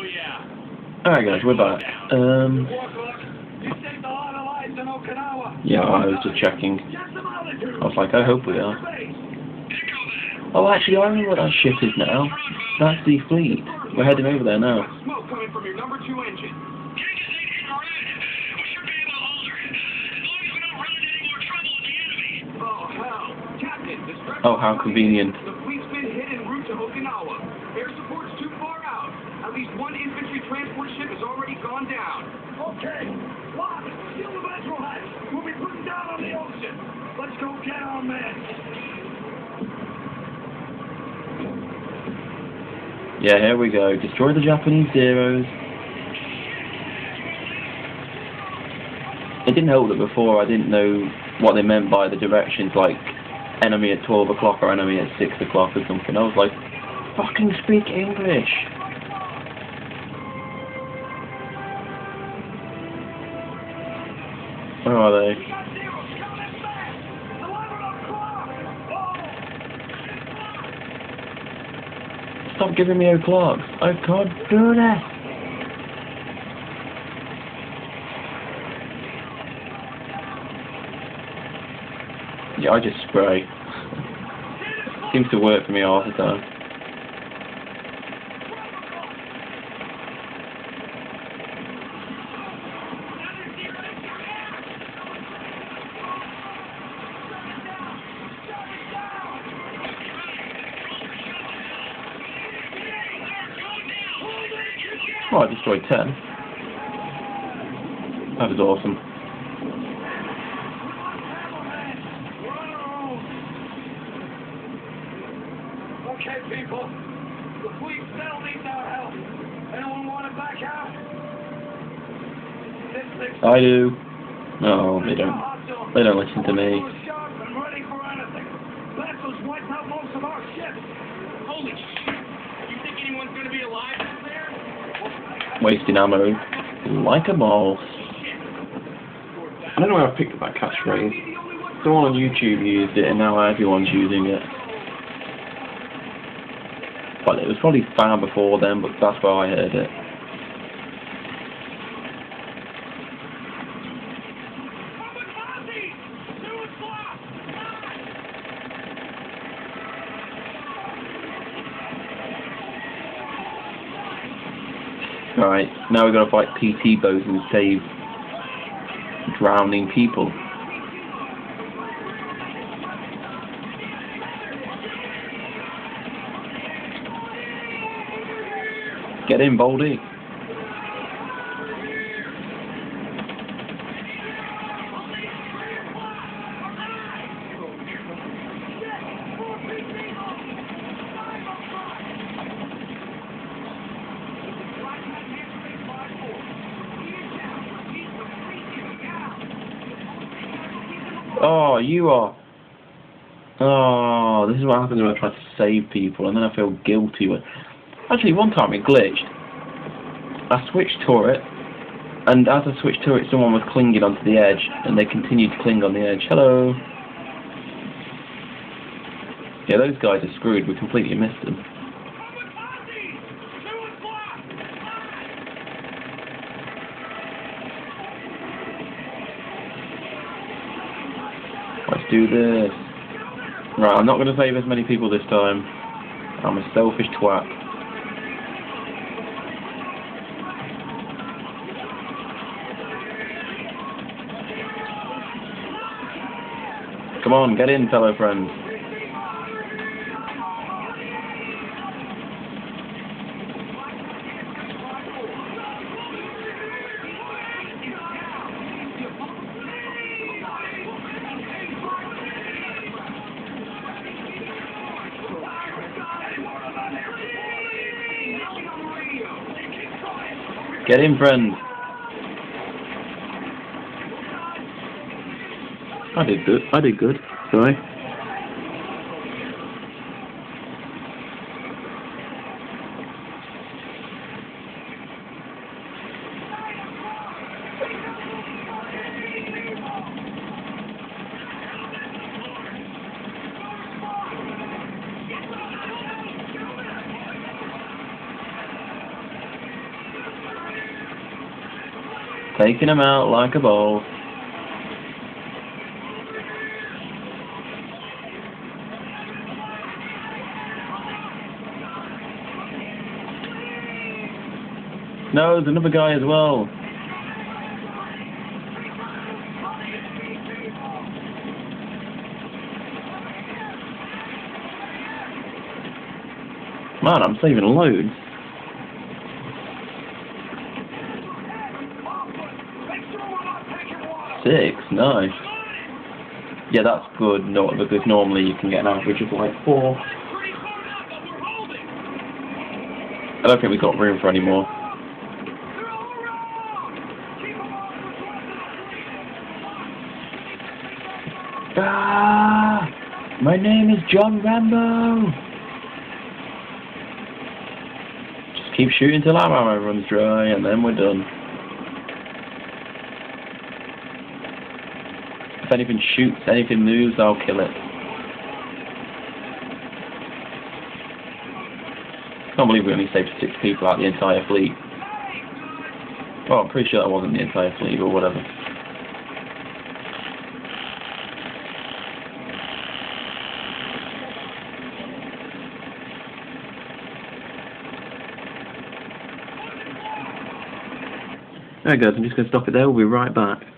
Oh yeah. Alright guys, we're back. Um, yeah, I was just checking. I was like, I hope we are. Oh, actually, I remember what that ship is now. That's the fleet. We're heading over there now. Oh, how convenient. Yeah, here we go. Destroy the Japanese zeros. It didn't help that before. I didn't know what they meant by the directions, like enemy at 12 o'clock or enemy at 6 o'clock or something. I was like, fucking speak English. Where are they? Stop giving me o'clocks. I can't do that. Yeah, I just spray. Seems to work for me half the time. Well, I destroyed 10. That was awesome. Okay, people. The fleet still needs our help. Anyone want to back out? I do. No, they don't. They don't listen to me. Sharp and ready for anything. Vessels wiped out most of our ships. Holy shit. You think anyone's going to be alive out there? Wasting ammo. Like a mouse. I don't know where I picked up that catchphrase. Someone on YouTube used it and now everyone's using it. Well, it was probably far before then, but that's where I heard it. Right, now we've got to fight PT boats and save drowning people. Get in, Baldy. Oh, you are. Oh, this is what happens when I try to save people, and then I feel guilty. When... Actually, one time it glitched. I switched turret, and as I switched turret, someone was clinging onto the edge, and they continued to cling on the edge. Hello. Yeah, those guys are screwed. We completely missed them. Do this. Right, I'm not going to save as many people this time. I'm a selfish twat. Come on, get in, fellow friends. Get in, friend. I did good. I did good. Sorry. Taking him out like a ball. No, there's another guy as well. Man, I'm saving loads. Make sure we're not taking water. Six, nice. Yeah, that's good, no, because normally you can get an average of like four. I don't think we've got room for any more. Ah! My name is John Rambo! Just keep shooting till our ammo runs dry, and then we're done. If anything shoots, anything moves, I'll kill it. Can't believe we only saved six people out the entire fleet. Well, I'm pretty sure that wasn't the entire fleet, but whatever. There guys, I'm just going to stop it there. We'll be right back.